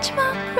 touch my